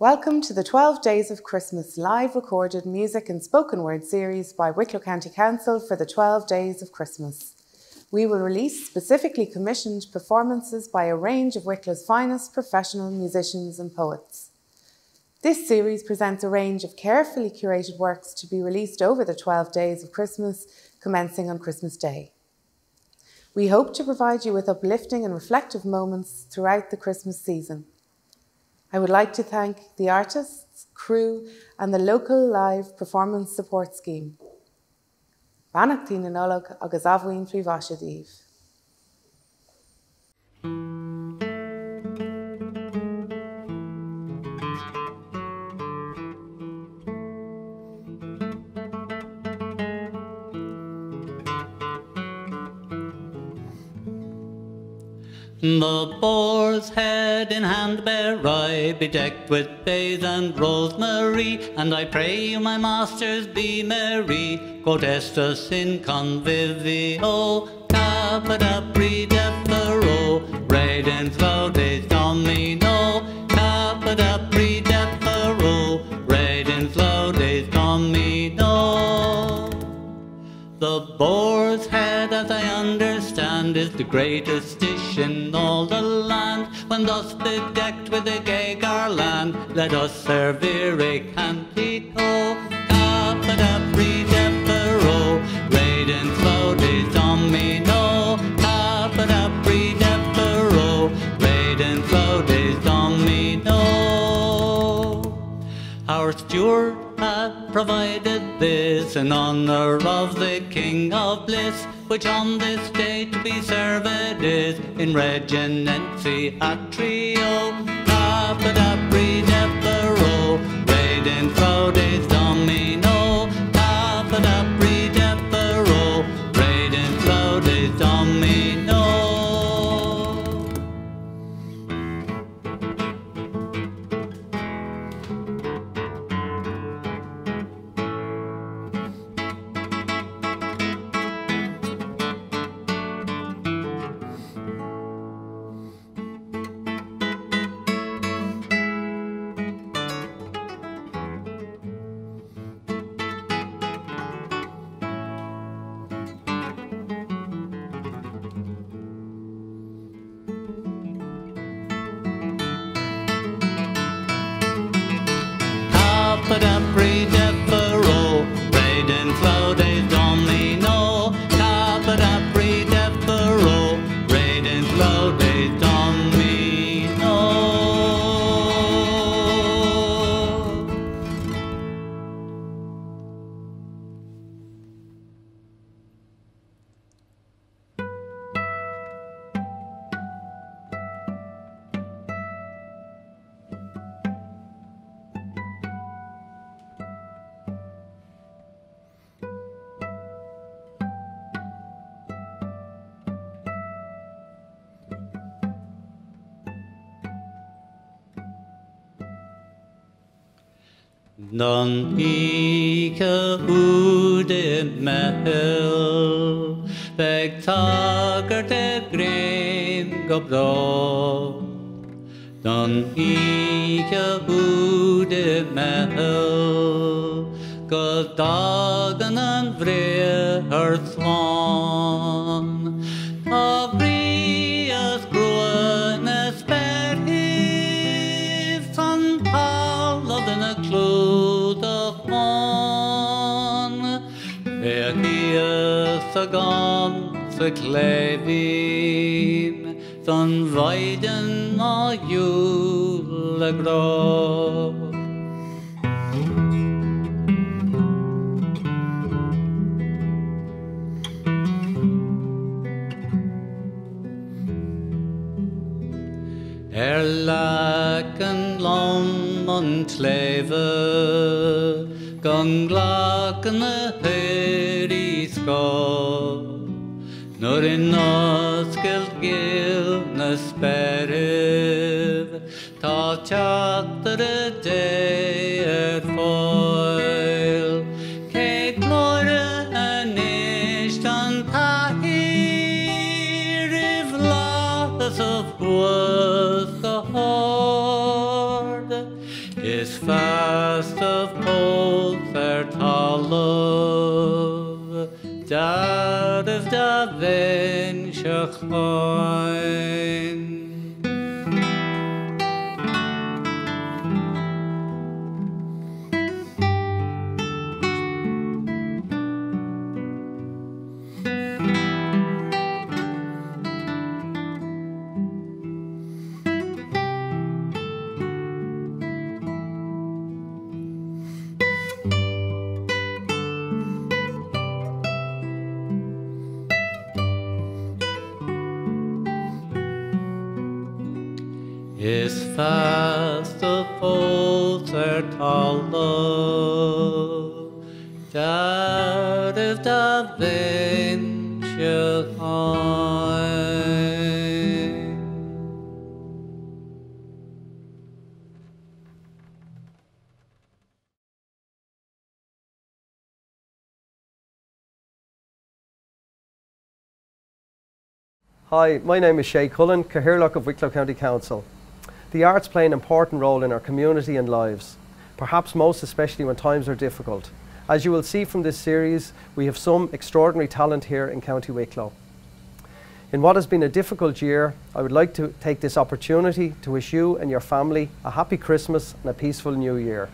Welcome to the 12 Days of Christmas live recorded music and spoken word series by Wicklow County Council for the 12 Days of Christmas. We will release specifically commissioned performances by a range of Wicklow's finest professional musicians and poets. This series presents a range of carefully curated works to be released over the 12 days of Christmas, commencing on Christmas Day. We hope to provide you with uplifting and reflective moments throughout the Christmas season. I would like to thank the artists, crew, and the local live performance support scheme. Banach tí na nolog agus ahhain The boar's head in hand bear I, bedecked with bays and rosemary, and I pray you, my masters, be merry. Quod estus in convivio, caput apri defero, redens laudes domino, caput apri defero, redens laudes domino. The boar's head, as I understand, is the greatest in all the land. When thus bedecked with a gay garland, let us cantico, redens laudes domino. Our steward hath provided this in honor of the King of Bliss, which on this day to be served is in reginency atrio, caput apri defero, redens laudes domino, apri defero, redens laudes domino. Caput apri Dan ike ude mehel, Beg tager te grim go bra. Dan ike ude mehel, Go dagen en vre her svan. Klod of man. Ekies a ganse klevin, San weiden Er laken lom an kleve, Gang lakene her i ska. Når en naskel gilne sperrev, Ta tjattere det er foil. Ke glore en ishtan tahir of was fast of poles er talu Dad of da vin is fast of poles er talu Dad of da vin shachoin Hi, my name is Shay Cullen, Cathaoirleach of Wicklow County Council. The arts play an important role in our community and lives, perhaps most especially when times are difficult. As you will see from this series, we have some extraordinary talent here in County Wicklow. In what has been a difficult year, I would like to take this opportunity to wish you and your family a happy Christmas and a peaceful new year.